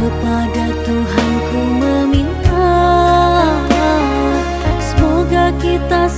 kepada Tuhan ku meminta semoga kita